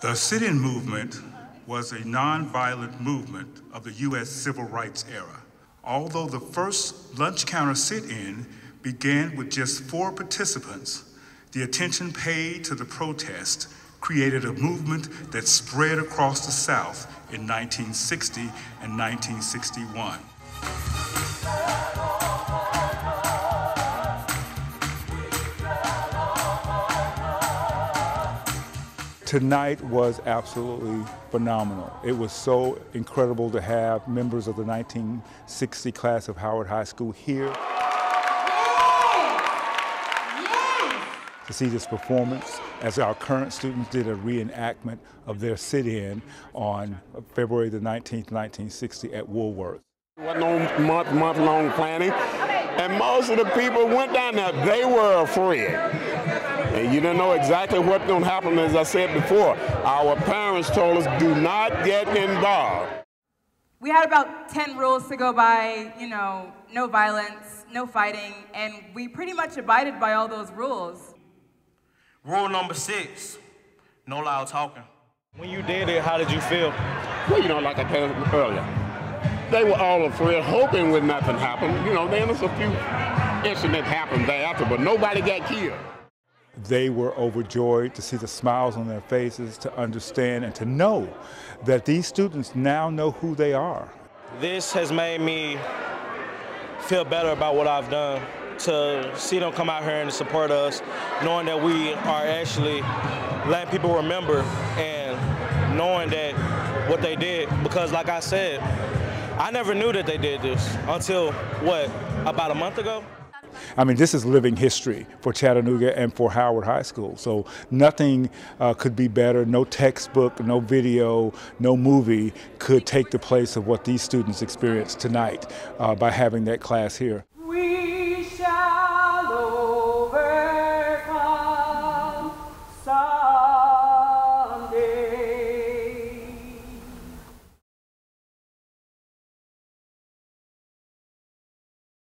The sit-in movement was a nonviolent movement of the U.S. civil rights era. Although the first lunch counter sit-in began with just four participants, the attention paid to the protest created a movement that spread across the South in 1960 and 1961. Tonight was absolutely phenomenal. It was so incredible to have members of the 1960 class of Howard High School here. To see this performance as our current students did a reenactment of their sit-in on February the 19th, 1960 at Woolworth. Wasn't no month, month-long planning, and most of the people went down there. They were afraid. And you don't know exactly what's going to happen, as I said before. Our parents told us, do not get involved. We had about 10 rules to go by, you know, no violence, no fighting, and we pretty much abided by all those rules. Rule number six, no loud talking. When you did it, how did you feel? Well, you know, like I told you earlier, they were all afraid, hoping when nothing happened. You know, then there's a few incidents happened thereafter, but nobody got killed. They were overjoyed to see the smiles on their faces, to understand and to know that these students now know who they are. This has made me feel better about what I've done. To see them come out here and support us, knowing that we are actually letting people remember and knowing that what they did, because like I said, I never knew that they did this until, what, about a month ago? I mean, this is living history for Chattanooga and for Howard High School. So nothing uh, could be better. No textbook, no video, no movie could take the place of what these students experienced tonight uh, by having that class here.